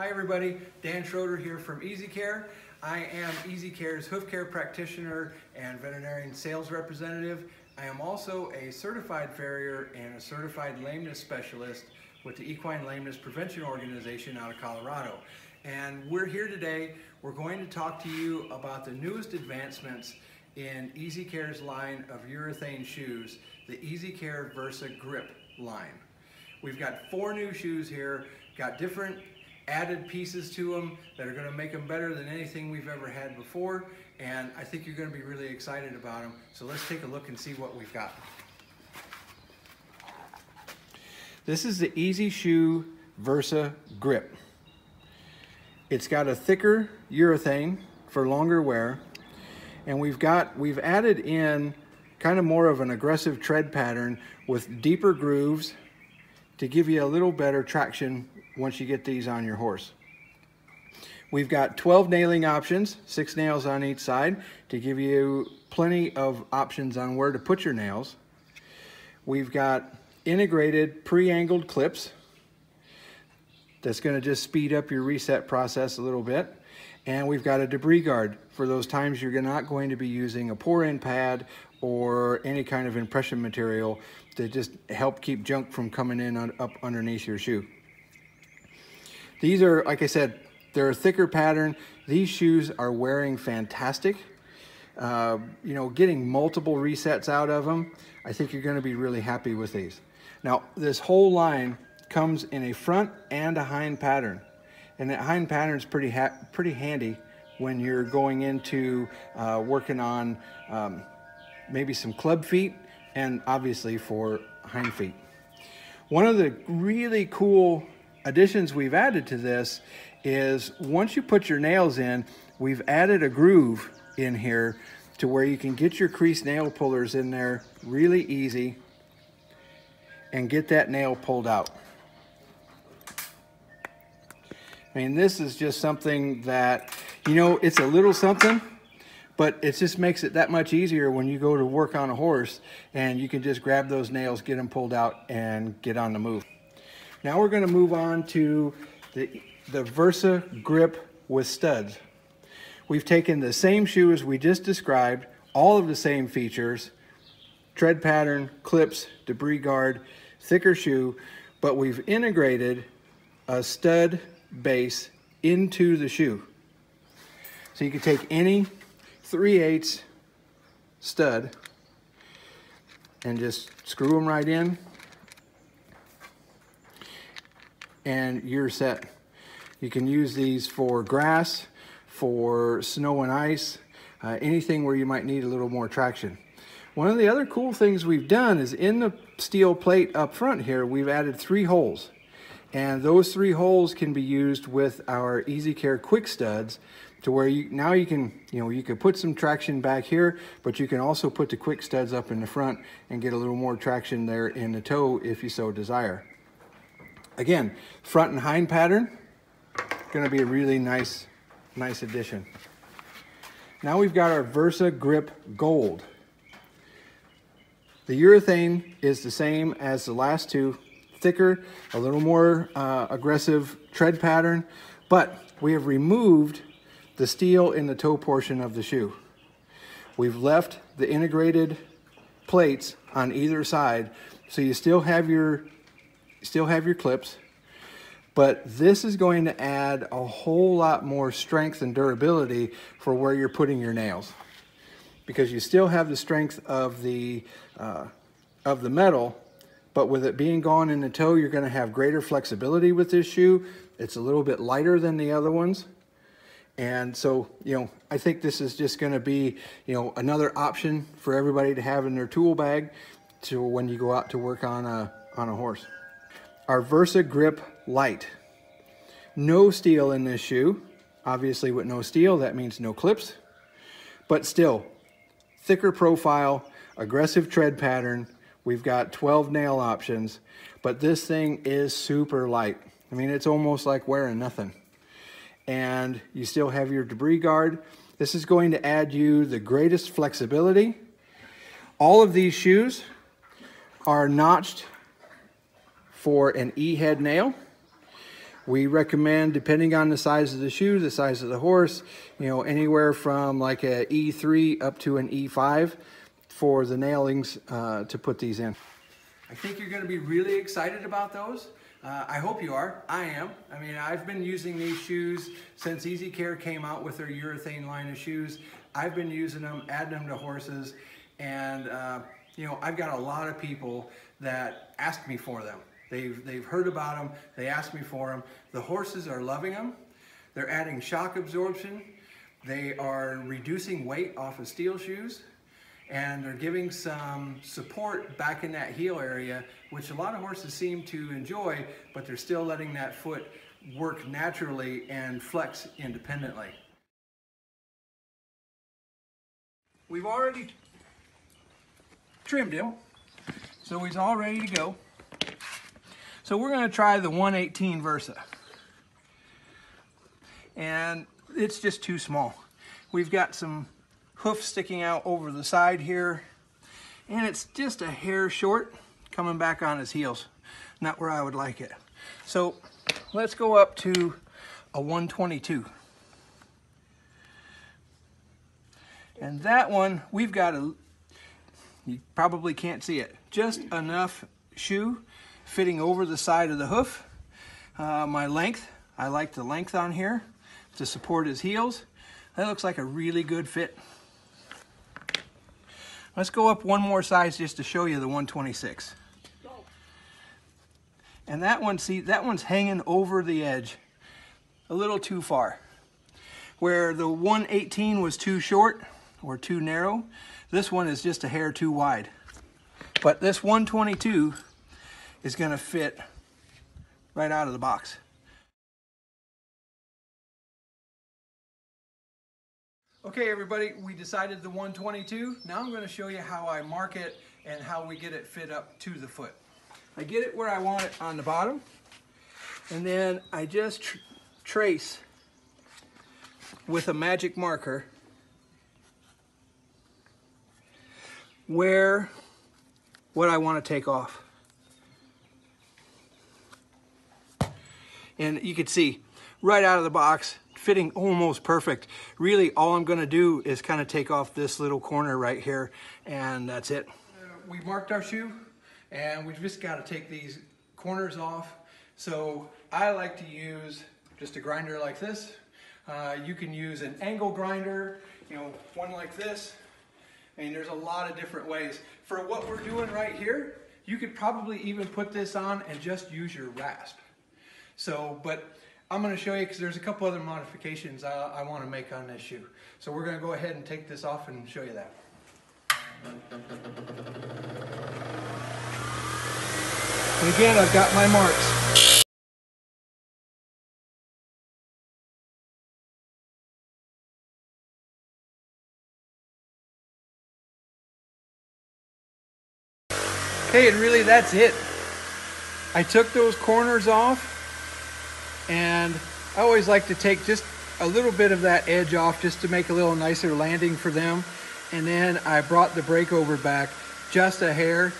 Hi everybody, Dan Schroeder here from Easy Care. I am Easy Care's hoof care practitioner and veterinarian sales representative. I am also a certified farrier and a certified lameness specialist with the Equine Lameness Prevention Organization out of Colorado. And we're here today, we're going to talk to you about the newest advancements in Easy Care's line of urethane shoes, the Easy Care Versa Grip line. We've got four new shoes here, got different added pieces to them that are gonna make them better than anything we've ever had before. And I think you're gonna be really excited about them. So let's take a look and see what we've got. This is the Easy Shoe Versa Grip. It's got a thicker urethane for longer wear. And we've got, we've added in kind of more of an aggressive tread pattern with deeper grooves to give you a little better traction once you get these on your horse. We've got 12 nailing options, six nails on each side to give you plenty of options on where to put your nails. We've got integrated pre-angled clips that's gonna just speed up your reset process a little bit. And we've got a debris guard for those times you're not going to be using a pour-in pad or any kind of impression material to just help keep junk from coming in on, up underneath your shoe. These are, like I said, they're a thicker pattern. These shoes are wearing fantastic. Uh, you know, getting multiple resets out of them, I think you're gonna be really happy with these. Now, this whole line comes in a front and a hind pattern. And that hind pattern is pretty, pretty handy when you're going into uh, working on um, maybe some club feet and obviously for hind feet. One of the really cool additions we've added to this is once you put your nails in, we've added a groove in here to where you can get your crease nail pullers in there really easy and get that nail pulled out. I mean, this is just something that, you know, it's a little something, but it just makes it that much easier when you go to work on a horse and you can just grab those nails, get them pulled out and get on the move. Now we're gonna move on to the, the Versa grip with studs. We've taken the same shoe as we just described, all of the same features, tread pattern, clips, debris guard, thicker shoe, but we've integrated a stud base into the shoe. So you can take any 3 8 stud and just screw them right in and you're set. You can use these for grass, for snow and ice, uh, anything where you might need a little more traction. One of the other cool things we've done is in the steel plate up front here, we've added three holes. And those three holes can be used with our Easy Care quick studs to where you now you can, you know, you can put some traction back here, but you can also put the quick studs up in the front and get a little more traction there in the toe if you so desire. Again, front and hind pattern, gonna be a really nice, nice addition. Now we've got our Versa Grip Gold. The urethane is the same as the last two, thicker, a little more uh, aggressive tread pattern, but we have removed the steel in the toe portion of the shoe. We've left the integrated plates on either side, so you still have your still have your clips, but this is going to add a whole lot more strength and durability for where you're putting your nails. Because you still have the strength of the, uh, of the metal, but with it being gone in the toe, you're gonna have greater flexibility with this shoe. It's a little bit lighter than the other ones. And so, you know, I think this is just gonna be, you know, another option for everybody to have in their tool bag to when you go out to work on a, on a horse our Versa Grip Light. No steel in this shoe. Obviously with no steel, that means no clips. But still, thicker profile, aggressive tread pattern. We've got 12 nail options, but this thing is super light. I mean, it's almost like wearing nothing. And you still have your debris guard. This is going to add you the greatest flexibility. All of these shoes are notched for an E-head nail. We recommend, depending on the size of the shoe, the size of the horse, you know, anywhere from like a E3 up to an E5 for the nailings uh, to put these in. I think you're going to be really excited about those. Uh, I hope you are. I am. I mean, I've been using these shoes since Easy Care came out with their urethane line of shoes. I've been using them, adding them to horses, and uh, you know, I've got a lot of people that ask me for them. They've, they've heard about them, they ask me for them. The horses are loving them. They're adding shock absorption. They are reducing weight off of steel shoes and they're giving some support back in that heel area, which a lot of horses seem to enjoy, but they're still letting that foot work naturally and flex independently. We've already trimmed him, so he's all ready to go. So we're gonna try the 118 Versa. And it's just too small. We've got some hoof sticking out over the side here, and it's just a hair short coming back on his heels. Not where I would like it. So let's go up to a 122. And that one, we've got a, you probably can't see it, just enough shoe fitting over the side of the hoof. Uh, my length, I like the length on here to support his heels. That looks like a really good fit. Let's go up one more size just to show you the 126. And that one, see, that one's hanging over the edge a little too far. Where the 118 was too short or too narrow, this one is just a hair too wide. But this 122 is going to fit right out of the box. Okay everybody, we decided the 122. Now I'm going to show you how I mark it and how we get it fit up to the foot. I get it where I want it on the bottom and then I just tr trace with a magic marker where what I want to take off. and you can see right out of the box fitting almost perfect. Really all I'm gonna do is kind of take off this little corner right here and that's it. We marked our shoe and we've just got to take these corners off. So I like to use just a grinder like this. Uh, you can use an angle grinder you know one like this. Mean there's a lot of different ways. For what we're doing right here you could probably even put this on and just use your rasp. So, but I'm going to show you because there's a couple other modifications I, I want to make on this shoe. So we're going to go ahead and take this off and show you that. And again, I've got my marks. Okay, and really that's it. I took those corners off and I always like to take just a little bit of that edge off just to make a little nicer landing for them. And then I brought the breakover back just a hair.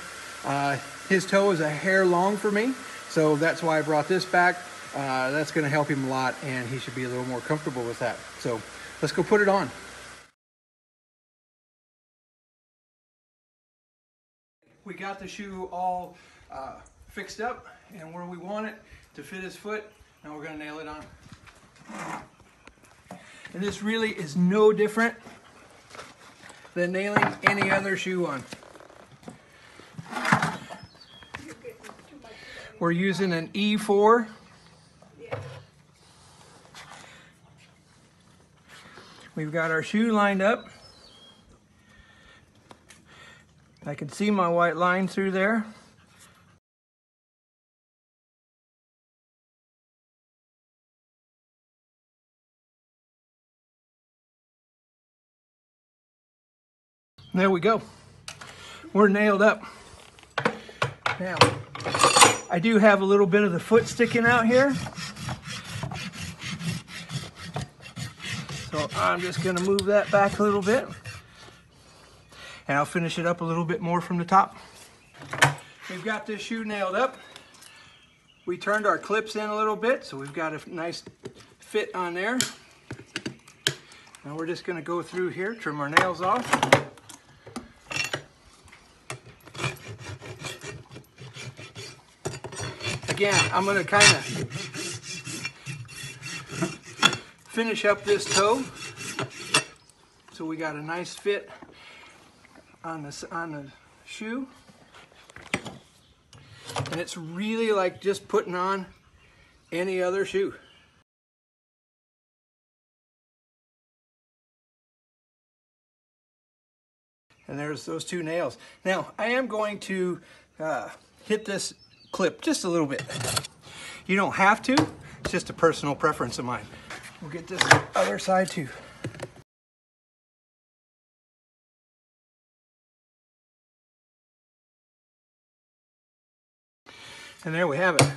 Uh, his toe is a hair long for me, so that's why I brought this back. Uh, that's gonna help him a lot and he should be a little more comfortable with that. So let's go put it on. We got the shoe all uh, fixed up and where we want it to fit his foot. Now we're gonna nail it on. And this really is no different than nailing any other shoe on. We're using an E4. We've got our shoe lined up. I can see my white line through there. There we go. We're nailed up. Now, I do have a little bit of the foot sticking out here. So I'm just gonna move that back a little bit. And I'll finish it up a little bit more from the top. We've got this shoe nailed up. We turned our clips in a little bit, so we've got a nice fit on there. Now we're just gonna go through here, trim our nails off. Again, I'm gonna kind of finish up this toe. So we got a nice fit on the, on the shoe. And it's really like just putting on any other shoe. And there's those two nails. Now, I am going to uh, hit this clip just a little bit. You don't have to, it's just a personal preference of mine. We'll get this other side too. And there we have it.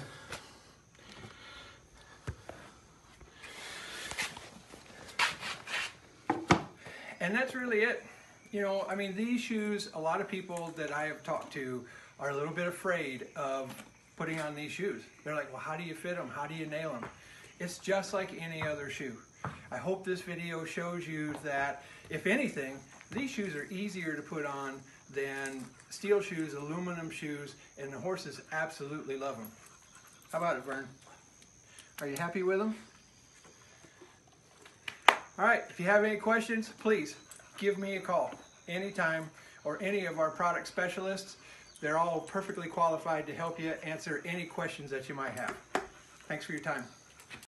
And that's really it. You know, I mean, these shoes, a lot of people that I have talked to are a little bit afraid of putting on these shoes. They're like, well, how do you fit them? How do you nail them? It's just like any other shoe. I hope this video shows you that, if anything, these shoes are easier to put on than steel shoes, aluminum shoes, and the horses absolutely love them. How about it, Vern? Are you happy with them? All right, if you have any questions, please give me a call anytime or any of our product specialists. They're all perfectly qualified to help you answer any questions that you might have. Thanks for your time.